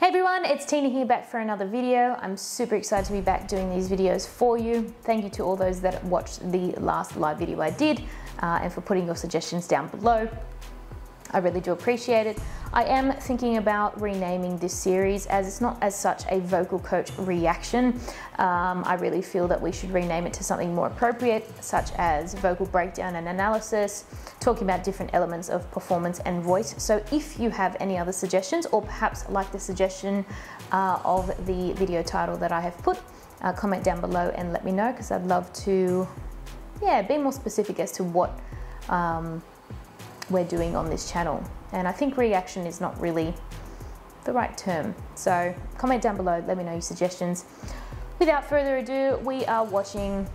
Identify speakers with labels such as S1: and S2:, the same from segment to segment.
S1: Hey everyone, it's Tina here back for another video. I'm super excited to be back doing these videos for you. Thank you to all those that watched the last live video I did uh, and for putting your suggestions down below. I really do appreciate it. I am thinking about renaming this series as it's not as such a vocal coach reaction. Um, I really feel that we should rename it to something more appropriate, such as vocal breakdown and analysis, talking about different elements of performance and voice. So if you have any other suggestions, or perhaps like the suggestion uh, of the video title that I have put, uh, comment down below and let me know because I'd love to, yeah, be more specific as to what um, we're doing on this channel. And I think reaction is not really the right term. So comment down below, let me know your suggestions. Without further ado, we are watching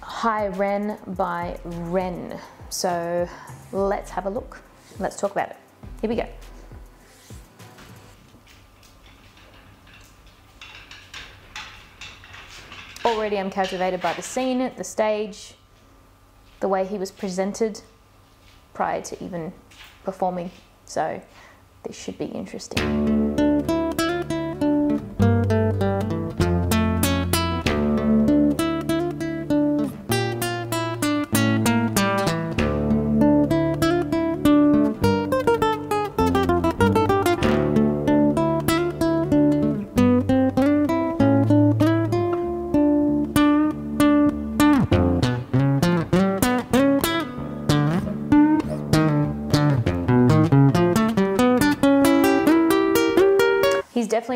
S1: Hi Ren by Ren. So let's have a look. Let's talk about it. Here we go. Already I'm captivated by the scene, the stage, the way he was presented prior to even performing. So this should be interesting.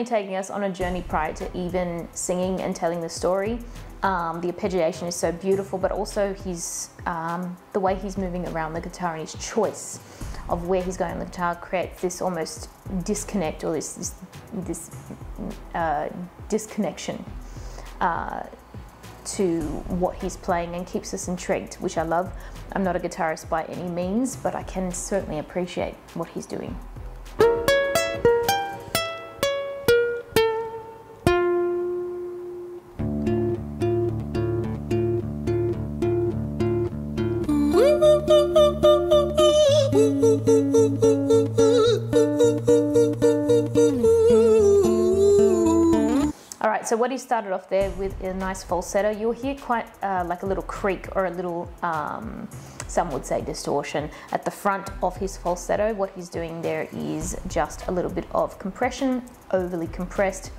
S1: Taking us on a journey prior to even singing and telling the story. Um, the arpeggiation is so beautiful, but also he's, um, the way he's moving around the guitar and his choice of where he's going on the guitar creates this almost disconnect or this, this, this uh, disconnection uh, to what he's playing and keeps us intrigued, which I love. I'm not a guitarist by any means, but I can certainly appreciate what he's doing. What he started off there with a nice falsetto. You'll hear quite uh, like a little creak or a little, um, some would say distortion at the front of his falsetto. What he's doing there is just a little bit of compression, overly compressed,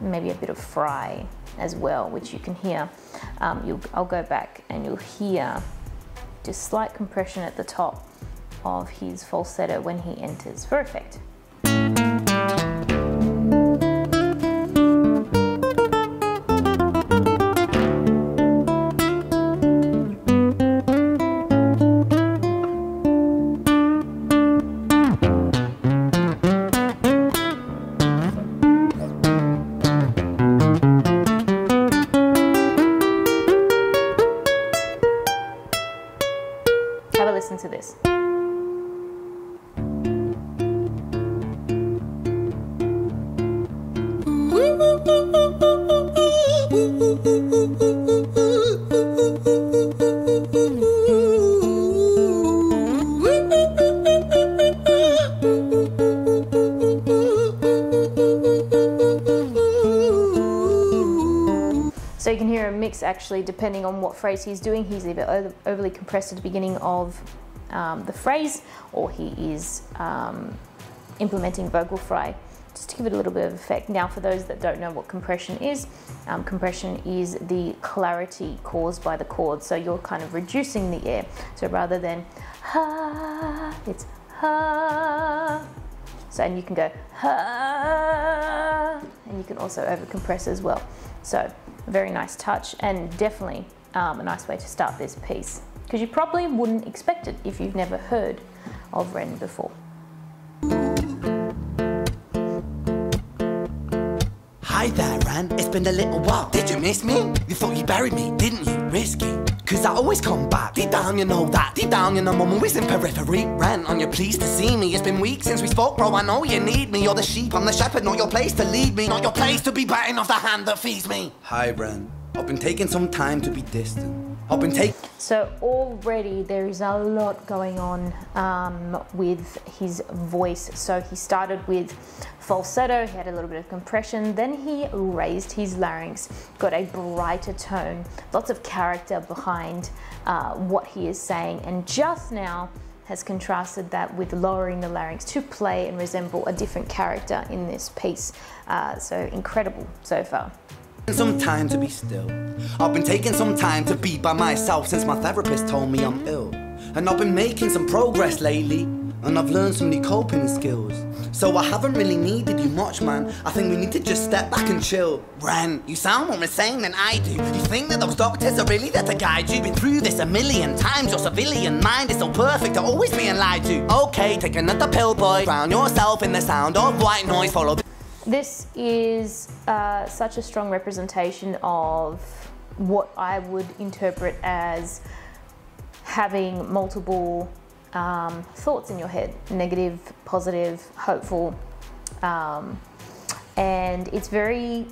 S1: maybe a bit of fry as well, which you can hear. Um, I'll go back and you'll hear just slight compression at the top of his falsetto when he enters for effect. Actually depending on what phrase he's doing. He's either overly compressed at the beginning of um, the phrase or he is um, implementing vocal fry just to give it a little bit of effect. Now for those that don't know what compression is, um, compression is the clarity caused by the chords. So you're kind of reducing the air. So rather than ha, it's ha. So and you can go ha, and you can also over compress as well. So very nice touch and definitely um, a nice way to start this piece because you probably wouldn't expect it if you've never heard of Ren before.
S2: Hi there, Ren. It's been a little while. Did you miss me? You thought you buried me, didn't you? Risky. Cause I always come back. Deep down, you know that. Deep down, you know I'm always in periphery. Ren, on your pleased to see me. It's been weeks since we spoke, bro. I know you need me. You're the sheep, I'm the shepherd. Not your place to lead me. Not your place to be biting off the hand that feeds me. Hi, Ren. I've been taking some time to be distant. I've been taking.
S1: So already there is a lot going on um, with his voice. So he started with falsetto, he had a little bit of compression, then he raised his larynx, got a brighter tone, lots of character behind uh, what he is saying, and just now has contrasted that with lowering the larynx to play and resemble a different character in this piece. Uh, so incredible so far
S2: some time to be still. I've been taking some time to be by myself since my therapist told me I'm ill. And I've been making some progress lately, and I've learned some new coping skills. So I haven't really needed you much, man. I think we need to just step back and chill. Ren, you sound more insane than I do. You think that those doctors are really there to guide you? You've Been through this a million times. Your civilian mind is so perfect to always being lied to. Okay, take another pill, boy. Drown yourself in the sound of white noise. Follow.
S1: This is uh, such a strong representation of what I would interpret as having multiple um, thoughts in your head negative, positive, hopeful. Um, and it's very,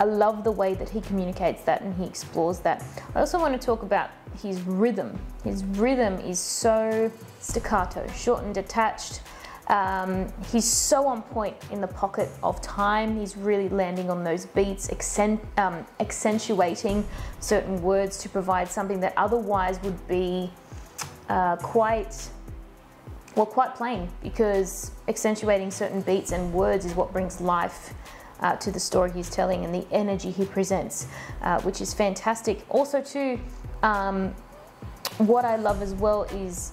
S1: I love the way that he communicates that and he explores that. I also want to talk about his rhythm. His rhythm is so staccato, short and detached. Um, he's so on point in the pocket of time. He's really landing on those beats, accent, um, accentuating certain words to provide something that otherwise would be uh, quite, well, quite plain because accentuating certain beats and words is what brings life uh, to the story he's telling and the energy he presents, uh, which is fantastic. Also, too, um, what I love as well is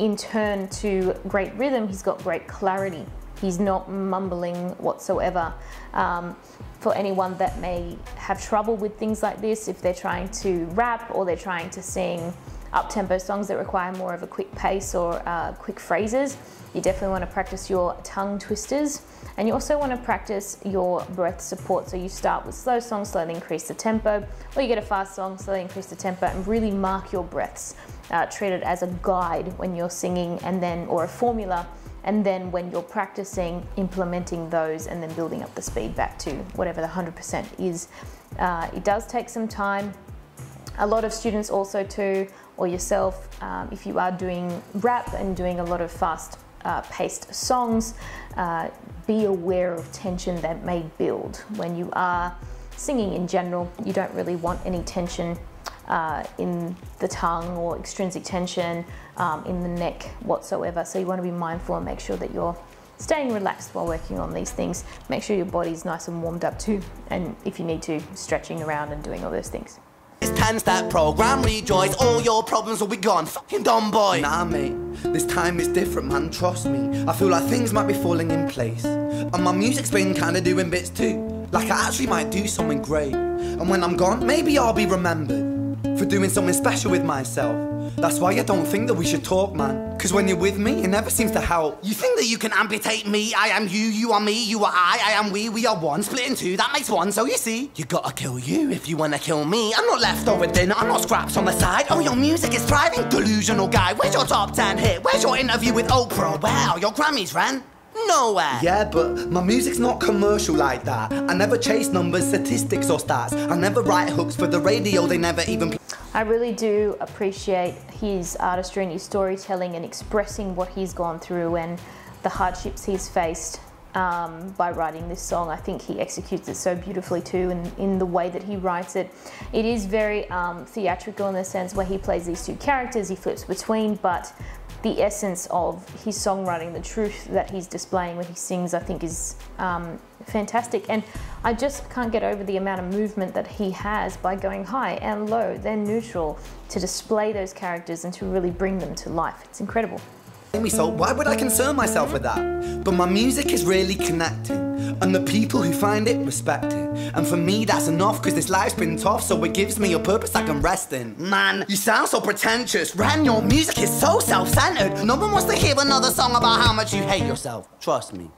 S1: in turn to great rhythm, he's got great clarity. He's not mumbling whatsoever. Um, for anyone that may have trouble with things like this, if they're trying to rap or they're trying to sing up-tempo songs that require more of a quick pace or uh, quick phrases, you definitely want to practice your tongue twisters. And you also want to practice your breath support. So you start with slow songs, slowly increase the tempo, or you get a fast song, slowly increase the tempo, and really mark your breaths uh, treat it as a guide when you're singing and then, or a formula, and then when you're practicing implementing those and then building up the speed back to whatever the 100% is. Uh, it does take some time. A lot of students also too, or yourself, um, if you are doing rap and doing a lot of fast uh, paced songs, uh, be aware of tension that may build. When you are singing in general, you don't really want any tension uh, in the tongue or extrinsic tension um, in the neck whatsoever. So you want to be mindful and make sure that you're staying relaxed while working on these things. Make sure your body's nice and warmed up too, and if you need to, stretching around and doing all those things.
S2: This 10 step program, rejoice, all your problems will be gone. Fucking dumb boy. Nah, mate, this time is different, man, trust me. I feel like things might be falling in place. And my music's been kinda doing bits too. Like I actually might do something great. And when I'm gone, maybe I'll be remembered for doing something special with myself. That's why I don't think that we should talk, man. Cause when you're with me, it never seems to help. You think that you can amputate me? I am you, you are me, you are I, I am we, we are one. Split in two, that makes one, so you see. You gotta kill you if you wanna kill me. I'm not leftover dinner, I'm not scraps on the side. Oh, your music is thriving, delusional guy. Where's your top 10 hit? Where's your interview with Oprah? Wow, your Grammys Ren. Nowhere. Yeah, but my music's not commercial like that. I never chase numbers, statistics, or stats. I never write hooks for the radio, they never even.
S1: I really do appreciate his artistry and his storytelling and expressing what he's gone through and the hardships he's faced um, by writing this song. I think he executes it so beautifully too, and in the way that he writes it. It is very um, theatrical in the sense where he plays these two characters, he flips between, but the essence of his songwriting, the truth that he's displaying when he sings, I think is um, fantastic. And I just can't get over the amount of movement that he has by going high and low, then neutral, to display those characters and to really bring them to life. It's incredible.
S2: So why would I concern myself with that? But my music is really connecting. And the people who find it respect it. And for me, that's enough, cause this life's been tough, so it gives me a purpose I can rest in. Man, you sound so pretentious. Ren, your music is so self centered. No one wants to hear another song about how much you hate yourself. Trust me.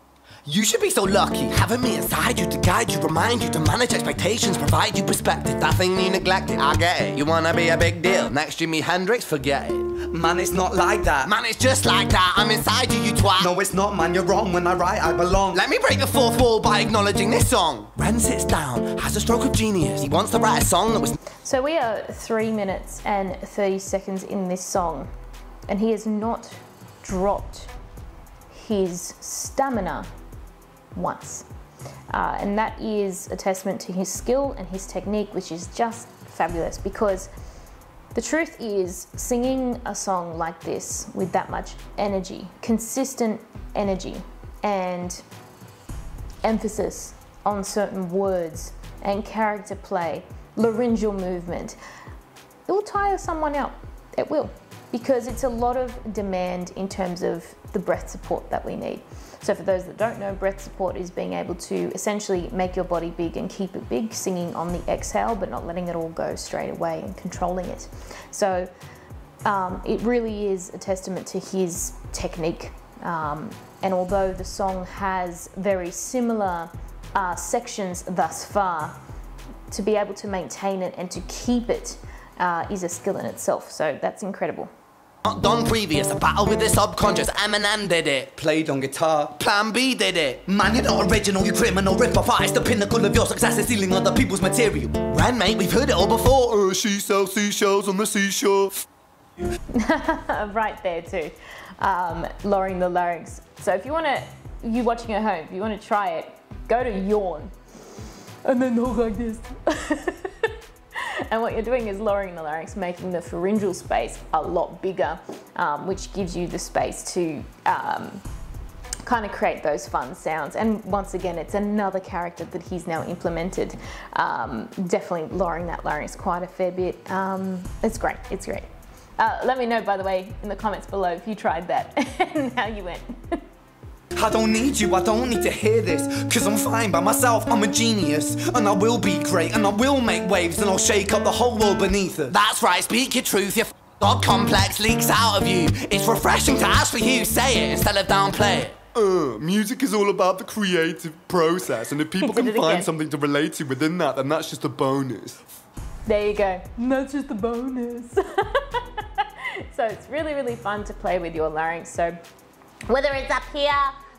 S2: You should be so lucky having me inside you to guide you, remind you to manage expectations, provide you perspective. That thing you neglected, I get it. You wanna be a big deal, next Jimi Hendrix, forget it. Man, it's not like that. Man, it's just like that. I'm inside you, you twat. No, it's not, man. You're wrong. When I write, I belong. Let me break the fourth wall by acknowledging this song. Ren sits down, has a stroke of genius. He wants to write a song that was.
S1: So we are three minutes and 30 seconds in this song, and he has not dropped his stamina once. Uh, and that is a testament to his skill and his technique, which is just fabulous because the truth is, singing a song like this with that much energy, consistent energy, and emphasis on certain words and character play, laryngeal movement, it will tire someone out. It will, because it's a lot of demand in terms of the breath support that we need. So for those that don't know, breath support is being able to essentially make your body big and keep it big, singing on the exhale, but not letting it all go straight away and controlling it. So um, it really is a testament to his technique. Um, and although the song has very similar uh, sections thus far, to be able to maintain it and to keep it uh, is a skill in itself. So that's incredible.
S2: Not done previous, a battle with the subconscious. Eminem did it. Played on guitar. Plan B did it. Man, you're not original, you criminal rip-off artist. The pinnacle of your success is stealing other people's material. Ren, mate, we've heard it all before. Uh, she sells seashells on the seashore.
S1: right there too, um, lowering the larynx. So if you want to, you watching at home, if you want to try it, go to yawn, and then talk like this. and what you're doing is lowering the larynx, making the pharyngeal space a lot bigger, um, which gives you the space to um, kind of create those fun sounds. And once again, it's another character that he's now implemented. Um, definitely lowering that larynx quite a fair bit. Um, it's great, it's great. Uh, let me know, by the way, in the comments below if you tried that and how you went.
S2: I don't need you, I don't need to hear this. Cause I'm fine by myself, I'm a genius. And I will be great, and I will make waves, and I'll shake up the whole world beneath us. That's right, speak your truth, your God complex leaks out of you. It's refreshing to ask for you say it instead of downplay it. Uh, music is all about the creative process, and if people can find something to relate to within that, then that's just a bonus.
S1: There you go. That's just a bonus. so it's really, really fun to play with your larynx. So whether it's up here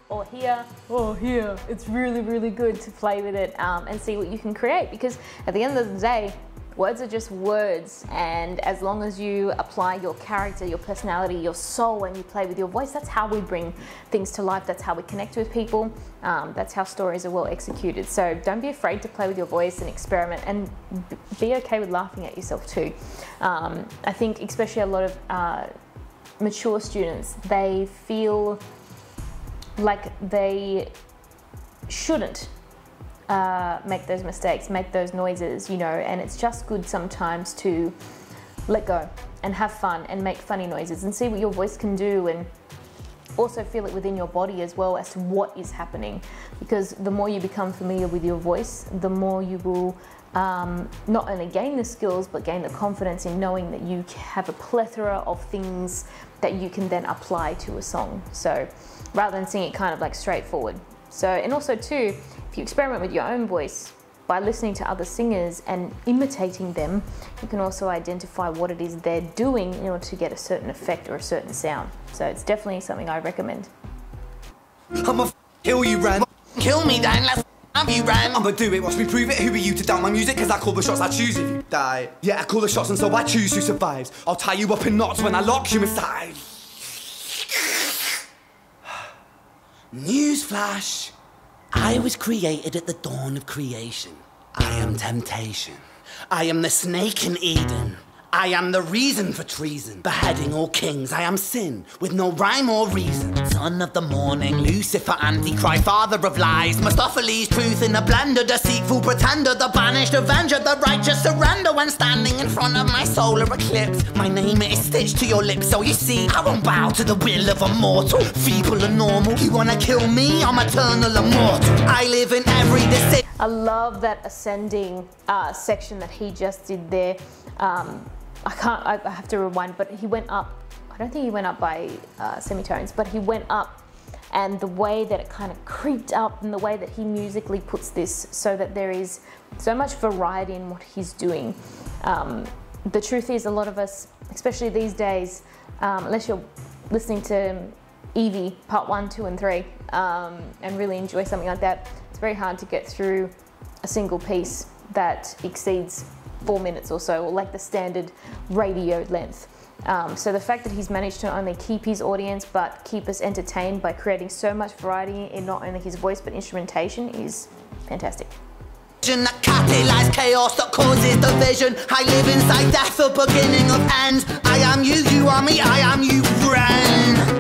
S1: or here. Or here, it's really, really good to play with it um, and see what you can create because at the end of the day, words are just words and as long as you apply your character your personality your soul and you play with your voice that's how we bring things to life. That's how we connect with people. Um, that's how stories are well executed. So don't be afraid to play with your voice and experiment and be okay with laughing at yourself too. Um, i think especially a lot of uh, mature students they feel like they shouldn't uh, make those mistakes, make those noises, you know, and it's just good sometimes to let go and have fun and make funny noises and see what your voice can do and also feel it within your body as well as to what is happening because the more you become familiar with your voice, the more you will um, not only gain the skills but gain the confidence in knowing that you have a plethora of things that you can then apply to a song. So rather than seeing it kind of like straightforward. So, and also too, if you experiment with your own voice by listening to other singers and imitating them, you can also identify what it is they're doing in order to get a certain effect or a certain sound. So it's definitely something I recommend.
S2: I'ma kill you, Ren. Kill me, then. Let's have you, Ren. I'ma do it. Watch me prove it. Who are you to doubt my music? Cause I call the shots I choose if you die. Yeah, I call the shots and so I choose who survives. I'll tie you up in knots when I lock you inside. Newsflash. I was created at the dawn of creation. I am temptation. I am the snake in Eden. I am the reason for treason, beheading all kings. I am sin, with no rhyme or reason. Son of the morning, Lucifer, Antichrist, father of lies. Mephistopheles, truth in a blender, deceitful pretender, the banished avenger, the righteous surrender. When standing in front of my solar eclipse, my name is stitched to your lips, so you see, I won't bow to the will of a mortal. Feeble and normal, you wanna kill me? I'm eternal immortal. I live in every decision.
S1: I love that ascending uh, section that he just did there. Um, I can't, I have to rewind, but he went up. I don't think he went up by uh, semitones, but he went up and the way that it kind of creeped up and the way that he musically puts this so that there is so much variety in what he's doing. Um, the truth is, a lot of us, especially these days, um, unless you're listening to Evie Part 1, 2, and 3 um, and really enjoy something like that, it's very hard to get through a single piece that exceeds four minutes or so, or like the standard radio length. Um, so the fact that he's managed to not only keep his audience but keep us entertained by creating so much variety in not only his voice but instrumentation is fantastic.
S2: That catalyze chaos that causes division. I live inside death, the beginning of ends. I am you, you are me, I am you, friend.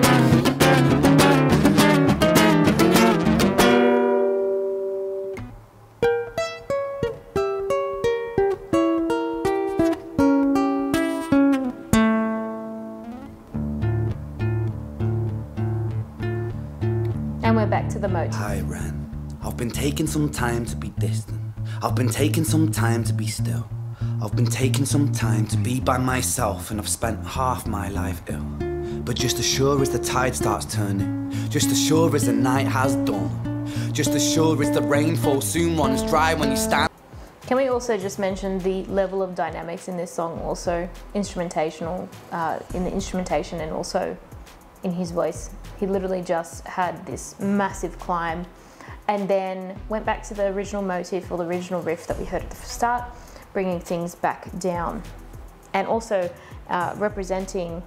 S2: Taking some time to be distant. I've been taking some time to be still. I've been taking some time to be by myself, and I've spent half my life ill. But just as sure as the tide starts turning, just as sure as the night has dawned, just as sure as the rainfall soon runs dry when you stand.
S1: Can we also just mention the level of dynamics in this song, also instrumentational, uh, in the instrumentation and also in his voice? He literally just had this massive climb and then went back to the original motif or the original riff that we heard at the start, bringing things back down. And also uh, representing,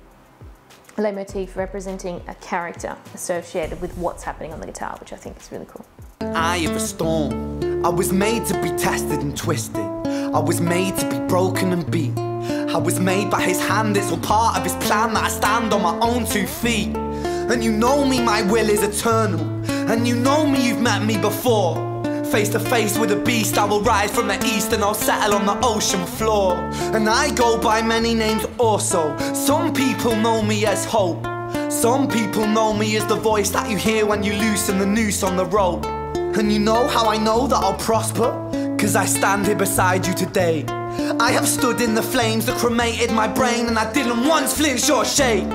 S1: motif, representing a character associated with what's happening on the guitar, which I think is really cool.
S2: eye of a storm. I was made to be tested and twisted. I was made to be broken and beat. I was made by his hand, it's all part of his plan that I stand on my own two feet. And you know me, my will is eternal. And you know me, you've met me before. Face to face with a beast, I will rise from the east and I'll settle on the ocean floor. And I go by many names also. Some people know me as hope. Some people know me as the voice that you hear when you loosen the noose on the rope. And you know how I know that I'll prosper? Cause I stand here beside you today. I have stood in the flames that cremated my brain, and I didn't once flinch or shake.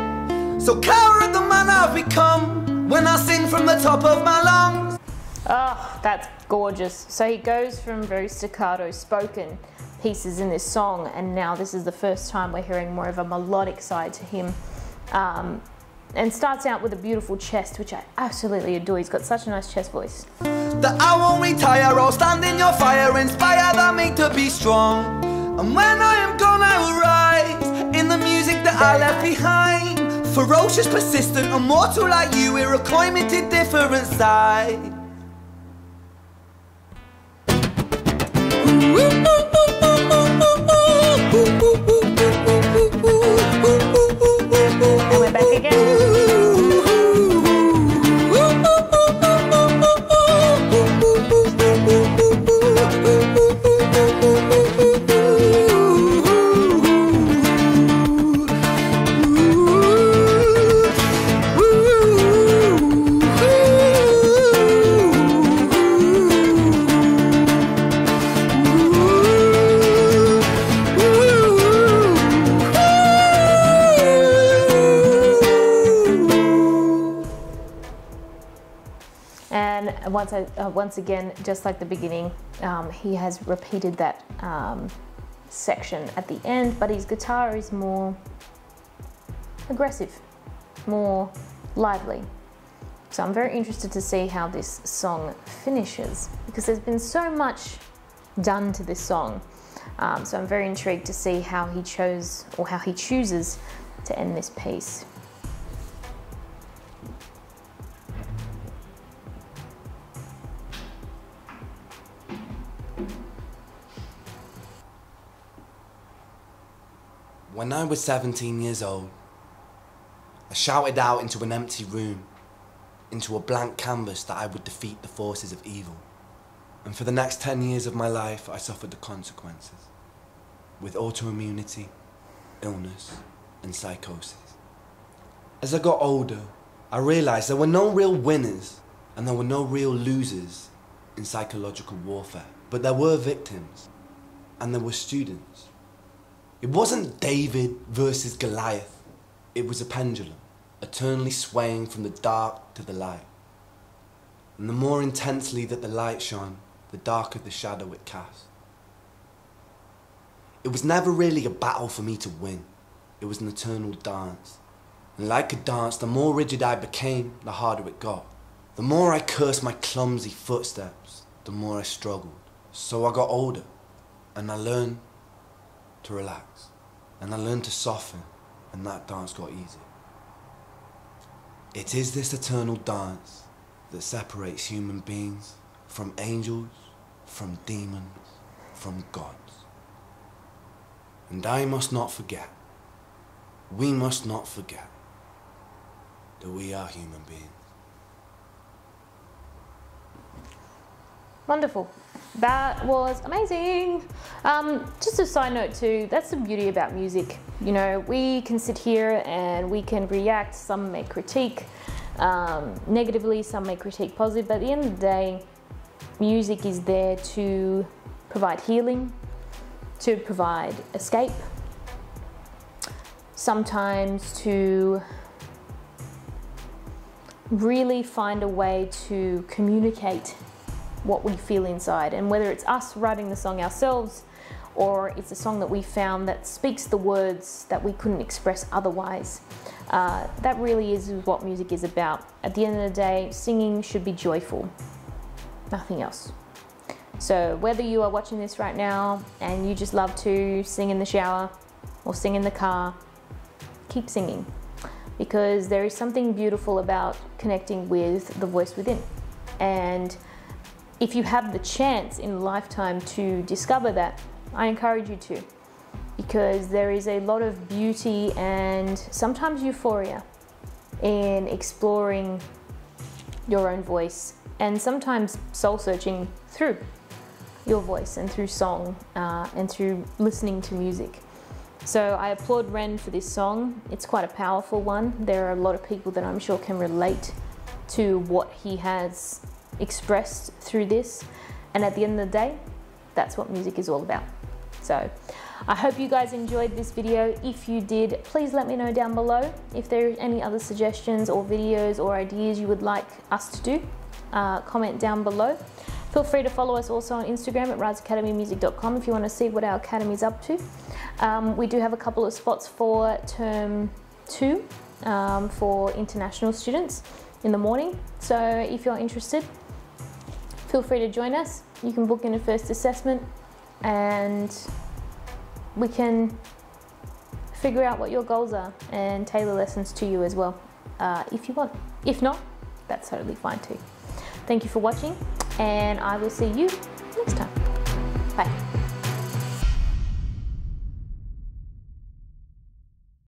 S2: So cower at the man I've become when I sing from the top of my lungs.
S1: Oh, that's gorgeous. So he goes from very staccato spoken pieces in this song, and now this is the first time we're hearing more of a melodic side to him. Um, and starts out with a beautiful chest, which I absolutely adore. He's got such a nice chest voice.
S2: That I won't retire, I'll stand in your fire, inspire that me to be strong. And when I am gone, I will rise in the music that I left behind. Ferocious, persistent, immortal like you, we're a to different side.
S1: And we're back again. Once, again, just like the beginning, um, he has repeated that um, section at the end, but his guitar is more aggressive, more lively. So I'm very interested to see how this song finishes because there's been so much done to this song. Um, so I'm very intrigued to see how he chose or how he chooses to end this piece.
S2: When I was 17 years old, I shouted out into an empty room, into a blank canvas that I would defeat the forces of evil. And for the next 10 years of my life, I suffered the consequences with autoimmunity, illness, and psychosis. As I got older, I realized there were no real winners and there were no real losers in psychological warfare, but there were victims and there were students. It wasn't David versus Goliath. It was a pendulum, eternally swaying from the dark to the light. And the more intensely that the light shone, the darker the shadow it cast. It was never really a battle for me to win. It was an eternal dance. And like a dance, the more rigid I became, the harder it got. The more I cursed my clumsy footsteps, the more I struggled. So I got older, and I learned to relax, and I learned to soften, and that dance got easy. It is this eternal dance that separates human beings from angels, from demons, from gods. And I must not forget, we must not forget that we are human beings.
S1: Wonderful. That was amazing. Um, just a side note too, that's the beauty about music. You know, we can sit here and we can react, some may critique um, negatively, some may critique positive, but at the end of the day, music is there to provide healing, to provide escape, sometimes to really find a way to communicate what we feel inside. And whether it's us writing the song ourselves or it's a song that we found that speaks the words that we couldn't express otherwise, uh, that really is what music is about. At the end of the day, singing should be joyful, nothing else. So, whether you are watching this right now and you just love to sing in the shower or sing in the car, keep singing because there is something beautiful about connecting with the voice within. And if you have the chance in a lifetime to discover that, I encourage you to because there is a lot of beauty and sometimes euphoria in exploring your own voice and sometimes soul searching through your voice and through song uh, and through listening to music. So I applaud Ren for this song. It's quite a powerful one. There are a lot of people that I'm sure can relate to what he has expressed through this. And at the end of the day, that's what music is all about. So I hope you guys enjoyed this video. If you did, please let me know down below if there are any other suggestions or videos or ideas you would like us to do. Uh, comment down below. Feel free to follow us also on Instagram at riseacademymusic.com if you want to see what our academy is up to. Um, we do have a couple of spots for term two um, for international students in the morning. So if you're interested, feel free to join us. You can book in a first assessment and we can figure out what your goals are and tailor lessons to you as well uh, if you want. If not, that's totally fine too. Thank you for watching and I will see you next time. Bye.